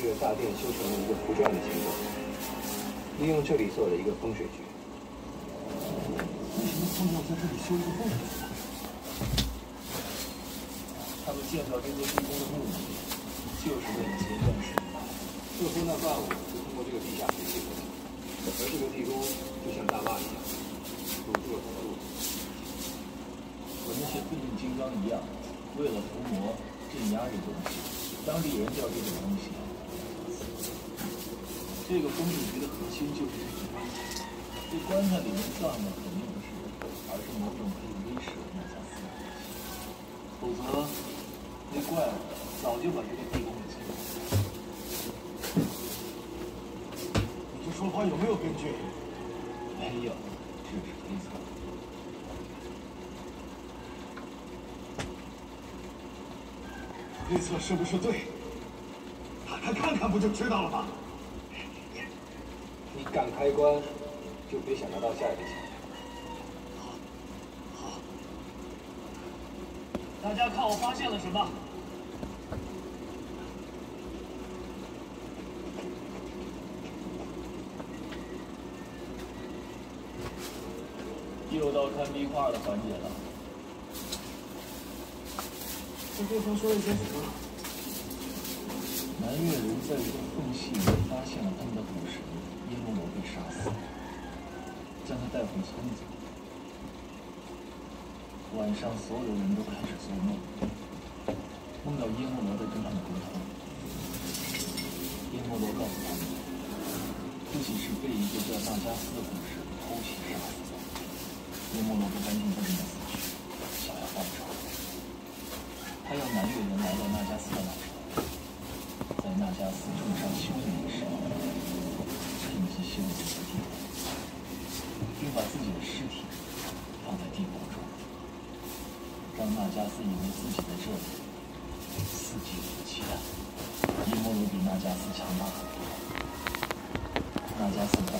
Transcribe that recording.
这个大殿修成了一个符状的形状，利用这里做了一个风水局。为什么他们要在这里修一个风水局？他们建造这座地宫的目的，就是为了结断水。这风难万物就通过这个地下水系统，而这个地宫就像大坝一样，堵住了河路。和那些变金刚一样，为了伏魔镇压这东西，当地人叫这种东西。这个风水局的核心就是这个棺材，这棺材里面葬的肯定不是人，而是某种可以威慑那家司的东西，否则那怪物早就把这个地宫给摧毁了。你这说法有没有根据？没有，只是推测。推测是不是对？打开看看不就知道了吗？你敢开关，就别想拿到下一个钱。大家看我发现了什么？又到看壁画的环节了。这对方说了些什么？南越人在一个缝隙里发现了他们的古神耶摩罗被杀死，将他带回村子。晚上，所有人都开始做梦，梦到耶摩罗在跟他们沟通。耶摩罗告诉他们，自己是被一个叫纳加斯的武士偷袭杀死的。耶摩罗不甘心这么死去，想要报仇。他要南越人来到纳加斯的老巢，在纳加斯种上修炼的时候，趁机修自己的地宫，并把自己的尸体放在地牢中，让纳加斯以为自己在这里伺机而起。耶摩罗比纳加斯强大很多，纳加斯不敢